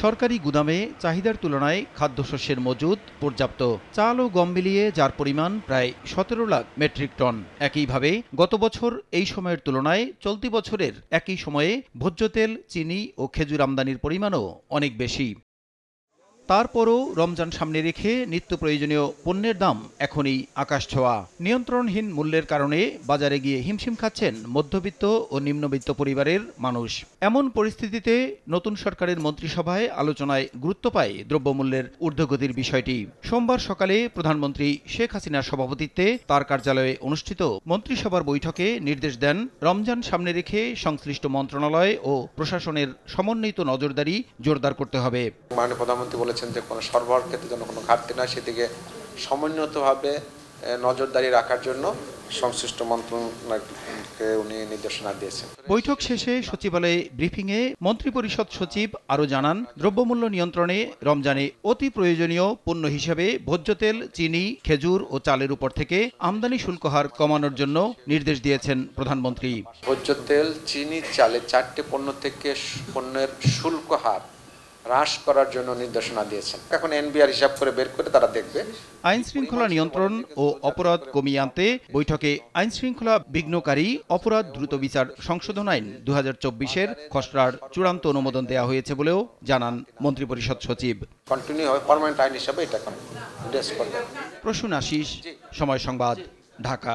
সরকারি গুদামে চাহিদার তুলনায় খাদ্যশস্যের মজুদ পর্যাপ্ত। চাল ও গম মিলিয়ে যার পরিমাণ প্রায় সতেরো লাখ মেট্রিক টন। একইভাবে গত বছর এই সময়ের তুলনায় চলতি বছরের একই সময়ে ভোজ্য তেল চিনি ও খেজুর আমদানির পরিমাণও অনেক বেশি। তারপরও রমজান সামনে রেখে নিত্য প্রয়োজনীয় পণ্যের দাম এখনই আকাশ ছোঁয়া। নিয়ন্ত্রণহীন মূল্যের কারণে বাজারে গিয়ে হিমশিম খাচ্ছেন মধ্যবিত্ত ও নিম্নবিত্ত পরিবারের মানুষ। এমন পরিস্থিতিতে নতুন সরকারের মন্ত্রিসভায় আলোচনায় গুরুত্ব পায় দ্রব্যমূল্যের ঊর্ধ্বগতির বিষয়টি। সোমবার সকালে প্রধানমন্ত্রী শেখ হাসিনার সভাপতিত্বে তার কার্যালয়ে অনুষ্ঠিত মন্ত্রিসভার বৈঠকে নির্দেশ দেন রমজান সামনে রেখে সংশ্লিষ্ট মন্ত্রণালয় ও প্রশাসনের সমন্বিত নজরদারি জোরদার করতে হবে। প্রধানমন্ত্রী বলেছেন যে কোনো সরবরাহের ক্ষেত্রে যেন কোনো ঘাটতি না সেদিকে সমন্বিতভাবে নজরদারি রাখার জন্য সংশ্লিষ্ট মন্ত্রণালয়কে উনি নির্দেশনা দিয়েছেন। বৈঠক শেষে সচিবালয়ে ব্রিফিংয়ে মন্ত্রিপরিষদ সচিব আরও জানান দ্রব্যমূল্য নিয়ন্ত্রণে রমজানে অতি প্রয়োজনীয় পণ্য হিসেবে ভোজ্য তেল চিনি খেজুর ও চালের উপর থেকে আমদানি শুল্ক হার কমানোর জন্য নির্দেশ দিয়েছেন প্রধানমন্ত্রী। ভোজ্য তেল চিনি চালে চারটি পণ্য থেকে পণ্যের শুল্ক হার হ্রাস করার জন্য নির্দেশনা দিয়েছেন। এখন এনবিআর হিসাব করে বের করে তারা দেখবে। আইন শৃঙ্খলা নিয়ন্ত্রণ ও অপরাধ কমিয়ে আনতে বৈঠকে আইন শৃঙ্খলা বিঘ্নকারী অপরাধ দ্রুত বিচার সংশোধন আইন দু হাজার চব্বিশের খসড়ার চূড়ান্ত অনুমোদন দেওয়া হয়েছে বলেও জানান মন্ত্রিপরিষদ সচিব। কন্টিনিউ হবে পার্মানেন্ট আইন হিসাবে এটা প্রসূন আশিস সময় সংবাদ ঢাকা।